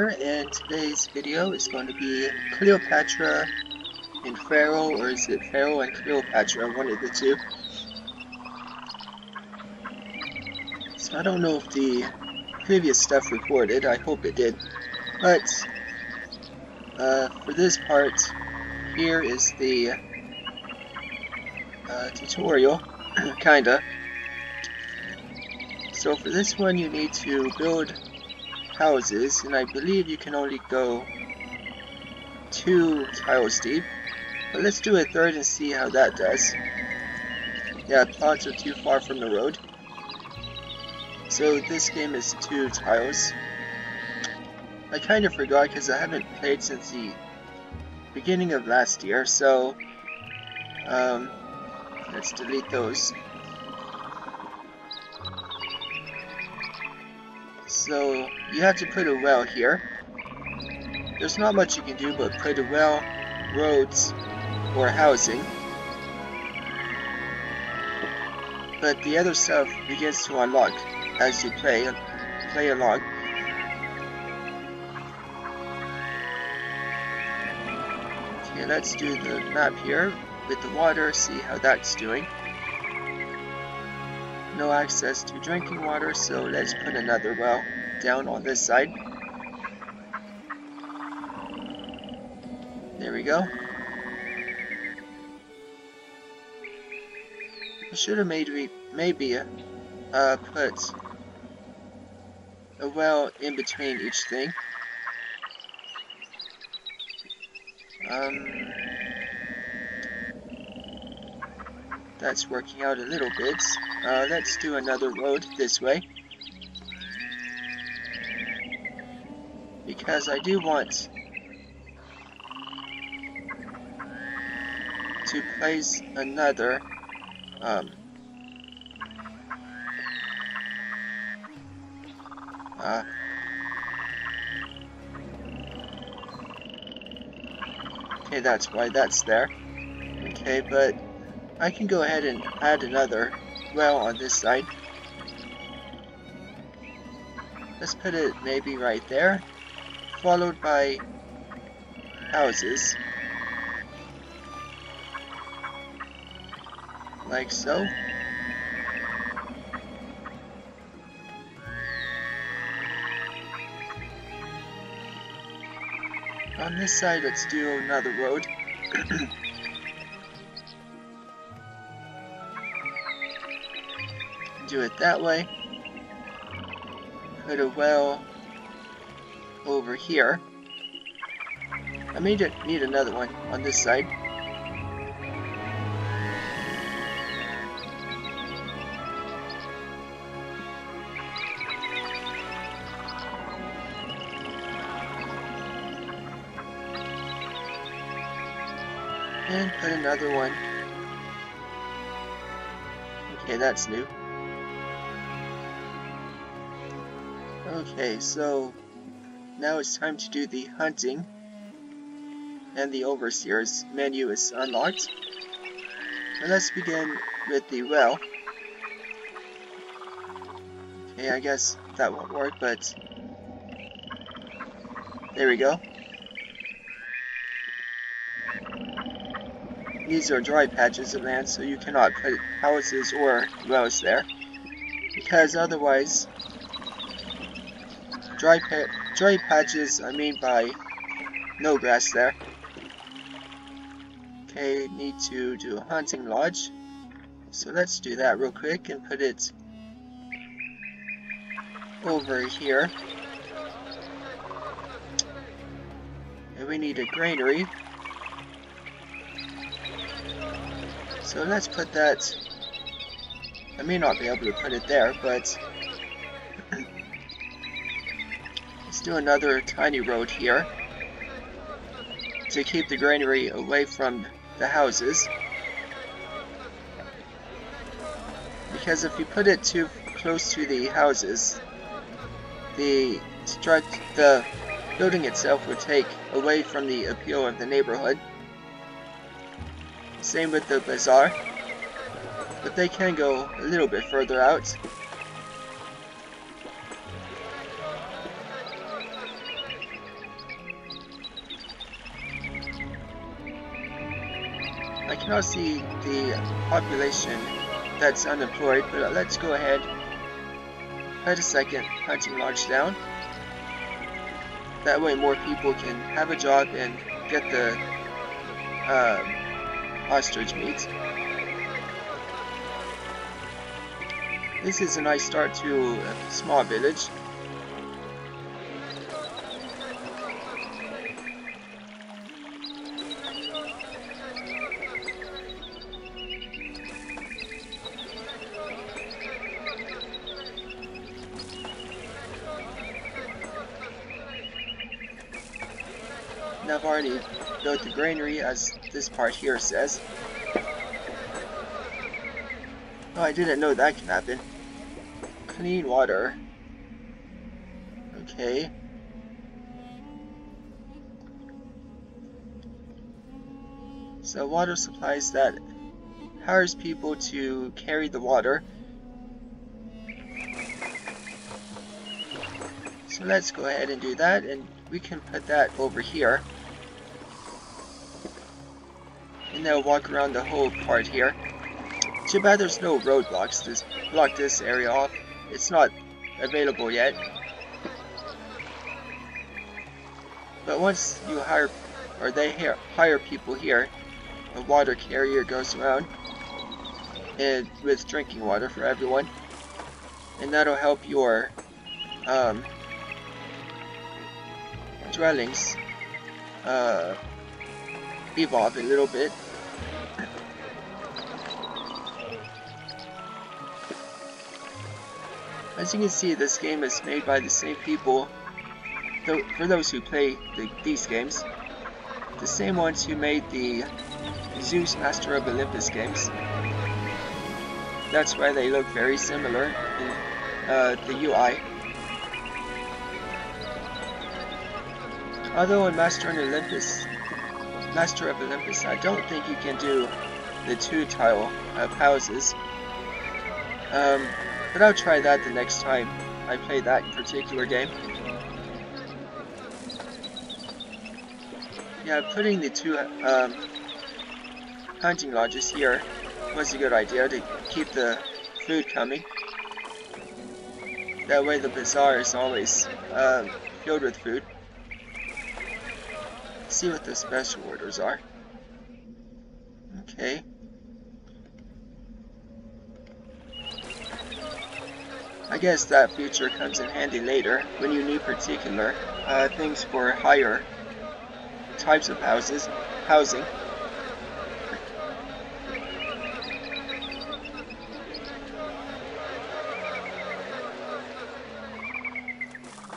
here, and today's video is going to be Cleopatra and Pharaoh, or is it Pharaoh and Cleopatra, one of the two. So I don't know if the previous stuff recorded, I hope it did, but uh, for this part, here is the uh, tutorial, kinda. So for this one you need to build houses, and I believe you can only go two tiles deep. But let's do a third and see how that does. Yeah, plots are too far from the road. So this game is two tiles. I kind of forgot because I haven't played since the beginning of last year, so um, let's delete those. So you have to put a well here. There's not much you can do but put a well, roads, or housing. But the other stuff begins to unlock as you play, play along. Okay, let's do the map here with the water, see how that's doing no access to drinking water, so let's put another well down on this side. There we go. I should have made maybe uh, put a well in between each thing. Um, that's working out a little bit. Uh, let's do another road this way. Because I do want to place another um, uh, okay that's why that's there okay but I can go ahead and add another well on this side. Let's put it maybe right there, followed by houses. Like so. On this side, let's do another road. do it that way. Put a well over here. I may need another one on this side. And put another one. Okay, that's new. Okay, so now it's time to do the hunting. And the overseer's menu is unlocked. And let's begin with the well. Okay, I guess that won't work, but there we go. These are dry patches of land, so you cannot put houses or wells there. Because otherwise, dry, pa dry patches I mean by no grass there. Okay, need to do a hunting lodge. So let's do that real quick and put it over here. And we need a granary. So let's put that, I may not be able to put it there, but Let's do another tiny road here to keep the granary away from the houses. Because if you put it too close to the houses, the the building itself would take away from the appeal of the neighborhood. Same with the bazaar, but they can go a little bit further out. Cannot see the population that's unemployed, but let's go ahead. Put a second hunting lodge down. That way more people can have a job and get the uh, ostrich meat. This is a nice start to a small village. I've already built the granary as this part here says. Oh, I didn't know that can happen. Clean water. Okay. So water supplies that powers people to carry the water. So let's go ahead and do that and we can put that over here. Then walk around the whole part here. Too bad there's no roadblocks to block this area off. It's not available yet. But once you hire, or they hire people here, a water carrier goes around and with drinking water for everyone. And that'll help your um, dwellings uh, evolve a little bit. As you can see, this game is made by the same people, for those who play the, these games, the same ones who made the Zeus Master of Olympus games. That's why they look very similar in uh, the UI. Although in Master of Olympus, Master of Olympus, I don't think you can do the two tile of houses. Um, but I'll try that the next time I play that particular game. Yeah, putting the two um, hunting lodges here was a good idea to keep the food coming. That way the bazaar is always um, filled with food. Let's see what the special orders are. Okay. I guess that feature comes in handy later when you need particular uh, things for higher types of houses, housing.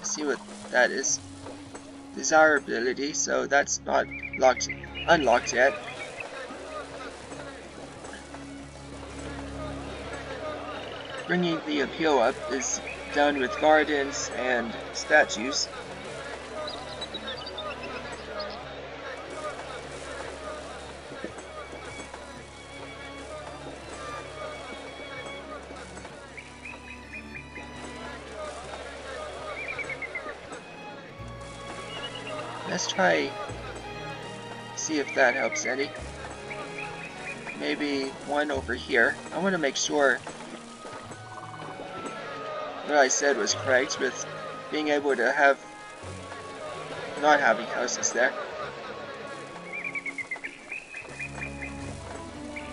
See what that is. Desirability, so that's not locked, unlocked yet. Bringing the appeal up is done with gardens and statues. Let's try see if that helps any. Maybe one over here. I want to make sure what I said was correct with being able to have not having houses there.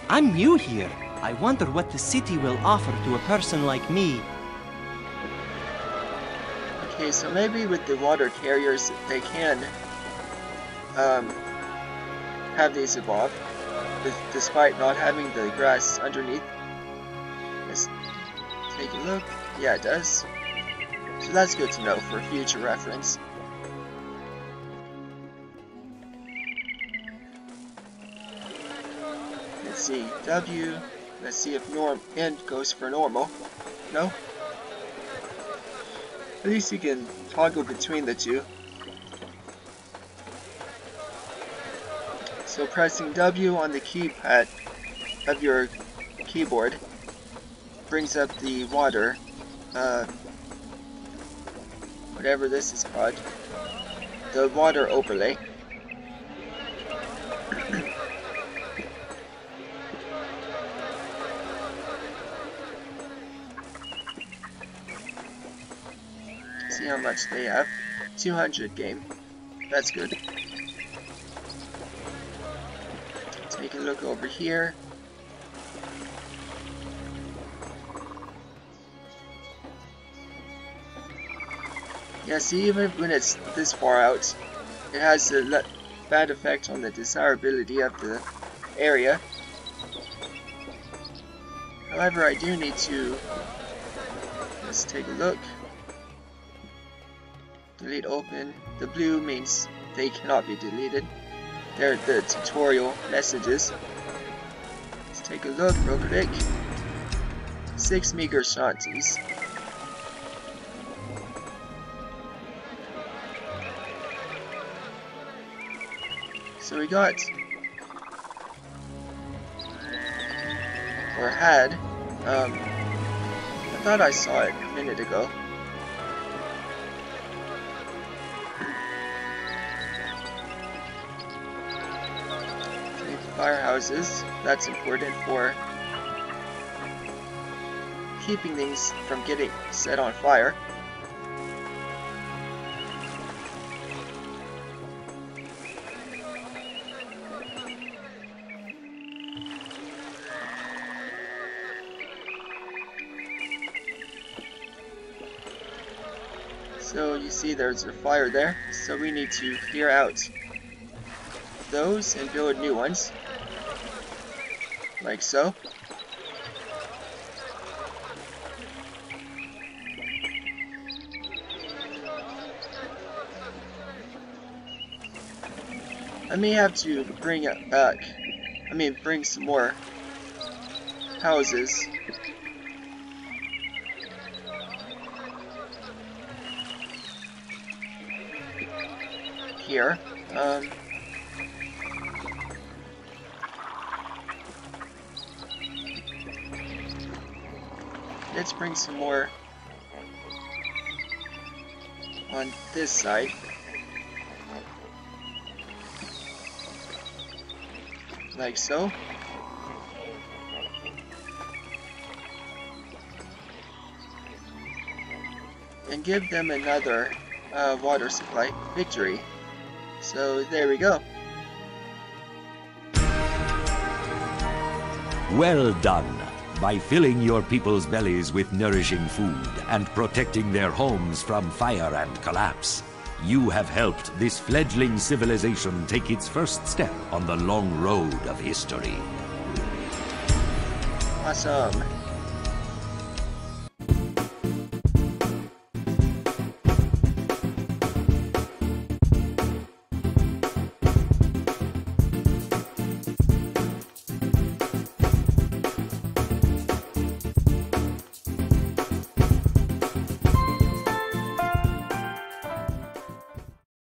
I'm new here. I wonder what the city will offer to a person like me. Okay, so maybe with the water carriers, they can um, have these evolve, despite not having the grass underneath. Let's take a look. Yeah, it does. So that's good to know for future reference. Let's see, W. Let's see if norm end goes for normal. No? At least you can toggle between the two. So pressing W on the keypad of your keyboard brings up the water uh, whatever this is called, the water overlay. See how much they have. 200 game. That's good. Take a look over here. Yeah, see, even when it's this far out, it has a bad effect on the desirability of the area. However, I do need to... Let's take a look. Delete open. The blue means they cannot be deleted. They're the tutorial messages. Let's take a look real quick. Six meager shanties. So we got, or had, um, I thought I saw it a minute ago. firehouses, that's important for keeping things from getting set on fire. See there's a fire there, so we need to clear out those and build new ones. Like so. I may have to bring it back. I mean, bring some more houses here. Um, let's bring some more on this side. Like so. And give them another uh, water supply. Victory. So there we go. Well done. By filling your people's bellies with nourishing food and protecting their homes from fire and collapse, you have helped this fledgling civilization take its first step on the long road of history. Awesome.